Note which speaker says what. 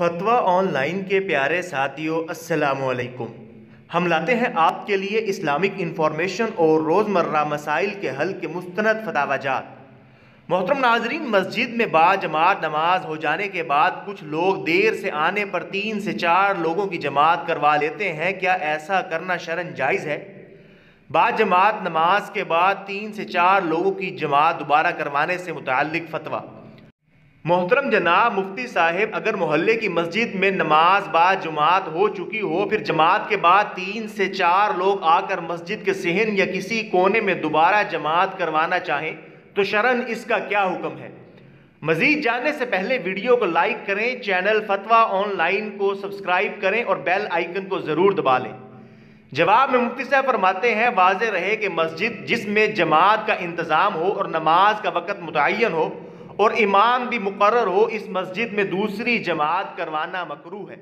Speaker 1: फतवा ऑनलाइन के प्यारे साथियों, अस्सलाम वालेकुम हम लाते हैं आपके लिए इस्लामिक इंफॉर्मेशन और रोज़मर्रा मसाइल के हल के मुस्तंद फतावाजात। मोहतरम नाजरीन, मस्जिद में बाजमात नमाज़ हो जाने के बाद कुछ लोग देर से आने पर तीन से चार लोगों की जमात करवा लेते हैं। क्या ऐसा करना शरण जायज़ है? बाजमात नमाज़ के बाद तीन से चार लोगों की जमात दोबारा करवाने से मुतल फतवा। मोहतरम जनाब मुफ्ती साहब, अगर मोहल्ले की मस्जिद में नमाज़ बाद जमात हो चुकी हो, फिर जमात के बाद तीन से चार लोग आकर मस्जिद के सहन या किसी कोने में दोबारा जमात करवाना चाहें तो शरण इसका क्या हुक्म है? मजीद जानने से पहले वीडियो को लाइक करें, चैनल फतवा ऑनलाइन को सब्सक्राइब करें और बेल आइकन को ज़रूर दबा लें। जवाब में मुफ्ती साहब फरमाते हैं वाज रहे कि मस्जिद जिसमें जमात का इंतज़ाम हो और नमाज़ का वक़्त मुतन हो और इमाम भी मुकर हो इस मस्जिद में दूसरी जमात करवाना मकरू है।